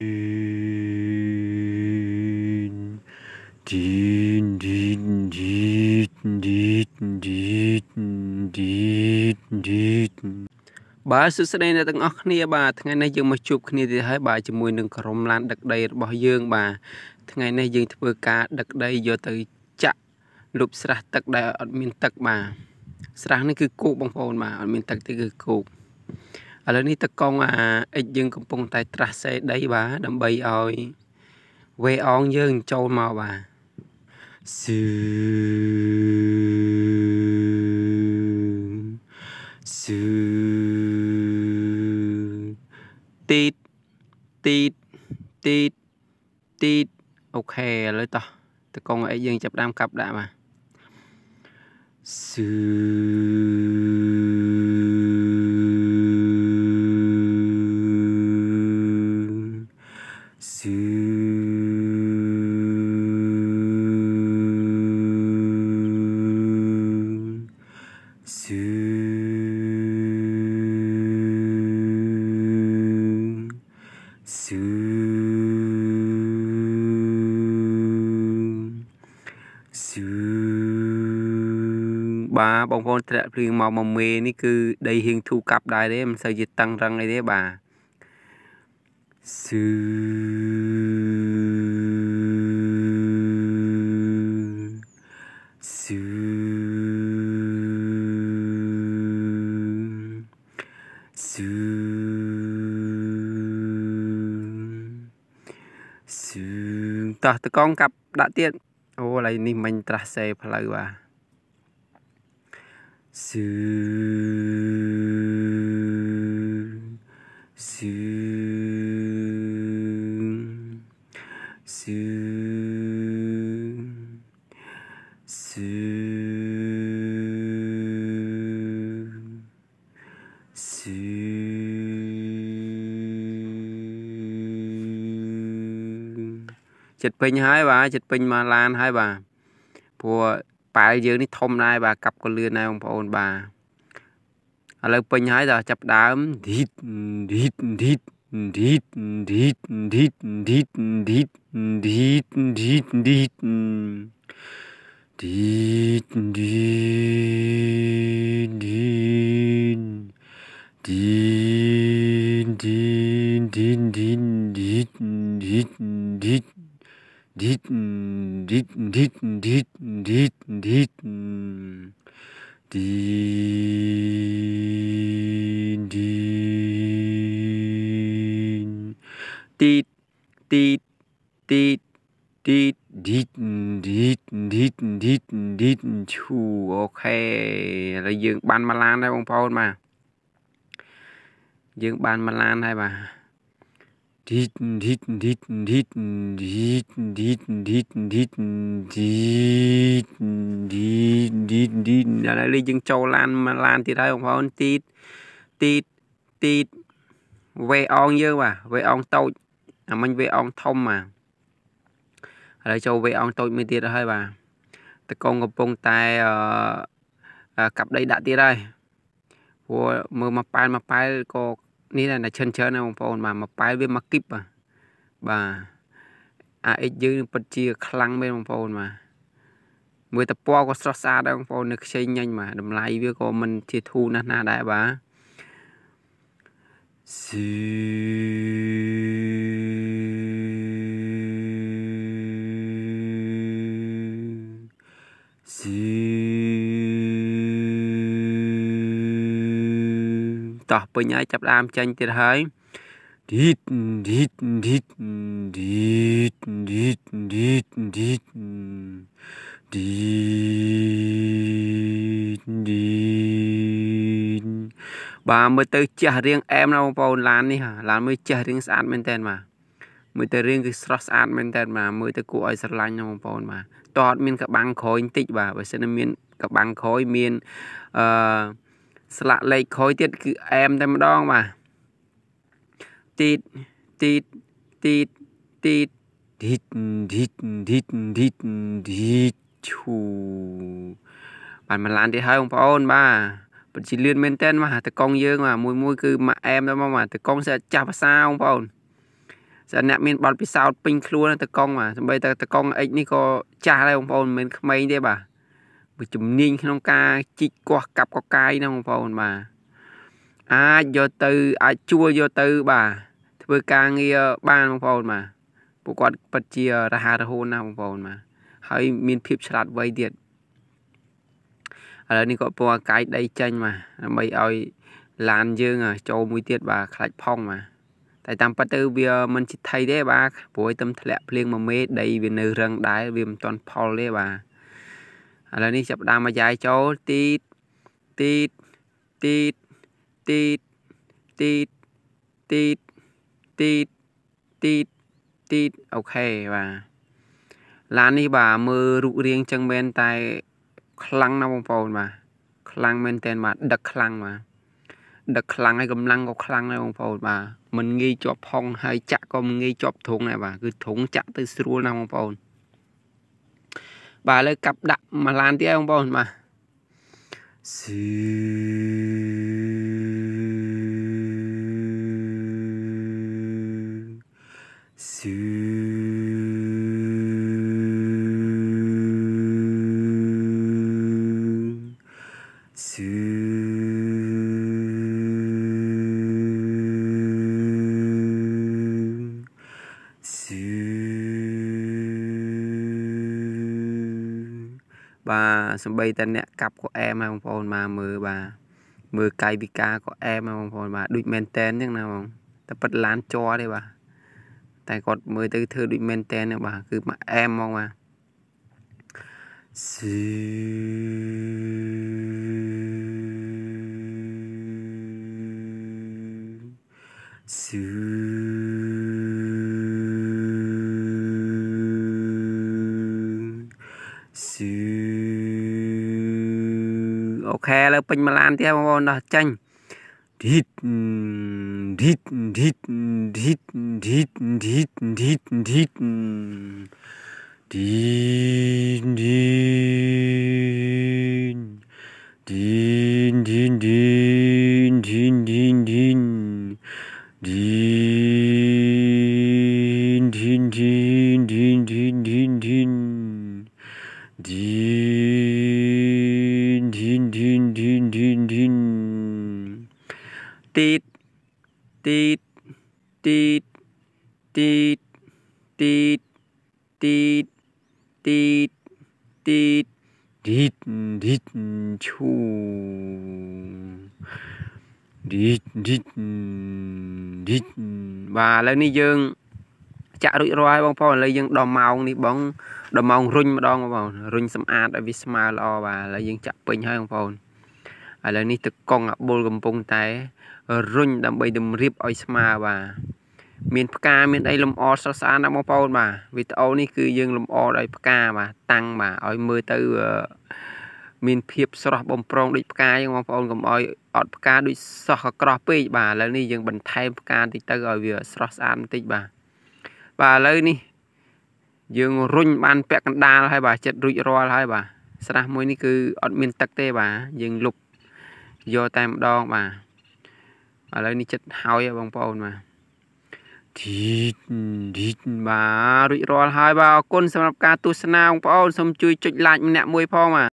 Dean, dean, dean, dean, dean, dean, dean បាទសួស្តីអ្នកទាំងអស់គ្នាបាទថ្ងៃនេះយើងមកជួបគ្នាទៀតហើយបាទជាមួយនឹងក្រុមឡានដឹកដីរបស់យើងបាទថ្ងៃនេះយើងធ្វើការដឹកដីយកទៅចាក់លុបស្រះទឹកដែលអត់មានទឹកបាទស្រះនេះគឺគោកបងប្អូនបាទអត់មានទឹកទេគឺគោក ឥឡូវនេះតកងអាអិចយើងកំពុងតែត្រាស់សេដីបាទដើម្បីឲ្យ វេអងយើងចូលមកបាទស៊ឺស៊ឺទីតទីតទីតទីតអូខេឥឡូវតោះតកងអីយើងចាប់ដើមកាប់ដាក់បាទស៊ឺ បាទបងប្អូនធ្លាក់ភ្លៀងមកមកមេនេះគឺដីហៀងធូកាប់ដែរទេមិនសូវជាតឹងរឹងអីទេបាទស៊ឺស៊ឺ ស៊ឺស៊ឺតោះតកងកាប់ដាក់ទៀតអូឥឡូវនេះមិញត្រាស់សេផ្លូវបាទស៊ឺស៊ឺស៊ឺ ចិត្តពេញហើយបាទចិត្តពេញមកឡានហើយបាទព្រោះប៉ែលយើងនេះធំដែរបាទកាប់ក៏លឿនដែរបងប្អូនបាទឥឡូវពេញហើយដល់ចាប់ដើមឌីតឌីតឌីតឌីតឌីតឌីតឌីតឌីតឌីតឌីតឌីតឌីតឌីឌីឌីឌីឌីឌីឌីឌីឌីឌី dit dit dit dit dit dit dit dit dit dit dit dit dit dit dit dit ឈូអូខេឥឡូវយើងបានមួយឡានហើយបងប្អូនបាទយើងបានមួយឡានហើយបាទ ឥឡូវនេះយើងចូលឡានមកឡានទៀតហើយបងប្អូនទីតទីតទីតវេអងយើងបាទវេអងតូចអាមិញវេអងធំបាទឥឡូវចូលវេអងតូចមួយទៀតហើយបាទតកងកំពុងតែអឺកាប់ដីដាក់ទៀតហើយព្រោះមើលមកប៉ែលមកប៉ែលក៏ នេះតែឈិនច្រើនណាបងប្អូនបាទមកប៉ែវាមកគីបបាទបាទអាអិចយើងពិតជាខ្លាំងមែនបងប្អូនបាទមួយតពណ៌ក៏ស្រស់ស្អាតដែរបងប្អូននៅខ្ចីញញបាទតម្លៃវាក៏មិនជាធូរណាស់ណាដែរបាទស៊ឺស៊ឺ តោះពេញហើយចាប់ដើមចាញ់ទៀតហើយឌីតឌីតឌីតឌីតឌីតឌីតឌីតឌីតឌីតបាទមើលទៅចេះរៀងអែមណាបងប្អូនឡាននេះឡានមើលចេះរៀងស្អាតមែនតើបាទមើលទៅរៀងគឺស្រស់ស្អាតមែនតើបាទមើលទៅគួរឲ្យស្រឡាញ់ណាបងប្អូនបាទតអត់មានកបាំងក្រោយបន្តិចបាទបើសិនមានកបាំងក្រោយមានអឺ ស្លាកលេខក្រោយទៀតគឺអែមតែម្ដងបាទទីតទីតទីតទីតឌីតឌីតឌីតឌីតឌីតឈូបានមកឡានទៀតហើយបងប្អូនបាទពិតជាលឿនមែនតើបាទតកងយើងបាទមួយមួយគឺមកអែមតែមកបាទតកង sẽ ចាស់ភាសាបងប្អូនសម្រាប់អ្នកមានបទពិសោធន៍ពេញខ្លួនតកង់បាទសម្បីតែតកង់អិចនេះក៏ចាស់ដែរបងប្អូនមិនមែនក្មេងទេបាទ វាជំនាញក្នុងការជីកគាស់កាប់កកាយណាបងប្អូនបាទអាចយកទៅអាចជួលយកទៅបាទធ្វើការងារបានបងប្អូនបាទពួកគាត់ពិតជារហ័សរហួនណាបងប្អូនបាទហើយមានភាពឆ្លាតវៃទៀតឥឡូវនេះគាត់ពងអាកាយដីចេញមកដើម្បីឲ្យឡានយើងចូលមួយទៀតបាទខ្លាច់ផងបាទតែតាមពិតទៅវាមិនជិតថៃទេបាទព្រោះតែធ្លាក់ភ្លៀងមួយមេ ដីវានៅរឹងដែរវាមិនទាន់ផលទេបាទ ឥឡូវនេះចាប់ដើមមកយាយចូលទីតទីតទីតទីតទីតទីតទីតទីតទីតអូខេបាទឡាននេះបាទមើលរូបរាងចឹងមែនតែ ខ្លាំងណាស់បងប្អូនបាទខ្លាំងមែនតែនបាទដឹកខ្លាំងបាទដឹកខ្លាំងហើយកម្លាំងក៏ខ្លាំងដែរបងប្អូនបាទមិនងាយជាប់ផងហើយចាក់ក៏មិនងាយជាប់ធុងដែរបាទគឺធុងចាក់ទៅស្រួលណាស់បងប្អូន bà lấy cặp đặng mà lan tiếng ông bọn mà Sư... Sư... Sư... បងប្អូនបាទស៊ឺស៊ឺស៊ឺបាទសំបីតែអ្នកកាប់ក៏អែមហើយបងប្អូនមកមើលបាទមើលកាយវិការក៏អែមហើយបងប្អូនបាទដូចមែនតែនអញ្ចឹងណាបងតែប៉ិតឡានជ័រទេបាទតែគាត់មើលទៅធ្វើដូចមែនតែនបាទគឺមកអែមហ្មងបាទស៊ឺស៊ឺស៊ឺ អូខេឥឡូវពេញមួយឡានទៀតបងប្អូនដល់ចាញ់ឌីតឌីតឌីតឌីតឌីតឌីតឌីតឌីតឌីឌីឌីឌីឌីឌីឌីឌីឌីឌី ឌីឌីឌីឌីឌីឌីឌីឈូឌីឌីឌីបាទឥឡូវនេះយើង ចាក់រួចរាល់ហើយបងប្អូនឥឡូវយើងដល់ម៉ោងនេះបងដល់ម៉ោងរុញម្ដងបងប្អូនរុញសម្អាតឲ្យវាស្មើល្អបាទឥឡូវយើងចាក់ពេញហើយបងប្អូនឥឡូវនេះទឹកកង់អាបុលកំពុងតែរុញដើម្បីតម្រៀបឲ្យស្មើបាទ មានផ្កាមានអីលម្អស្រស់ស្អាតណាស់បងប្អូនបាទវីដេអូនេះគឺយើងលម្អដោយផ្កាបាទតាំងបាទឲ្យមើលទៅមានភាពស្រស់បំប្រងដូចផ្កាអញ្ចឹងបងប្អូនកុំឲ្យអត់ផ្កាដូចសោះកក្រោះពេកបាទឥឡូវនេះយើងបន្ថែមផ្កាតិចទៅឲ្យវាស្រស់ស្អាតបន្តិចបាទបាទឥឡូវនេះយើងរុញបានពាក់កណ្ដាលហើយបាទចិត្តរួចរាល់ហើយបាទស្រះមួយនេះគឺអត់មានទឹកទេបាទយើងលុបយកតែម្ដងបាទឥឡូវនេះចិត្តហើយបងប្អូនបាទ ឌីតឌីតបាទរួចរាល់ហើយបាទអរគុណសម្រាប់ការទស្សនាបងប្អូនសូមជួយចុច like ម្នាក់មួយផងបាទ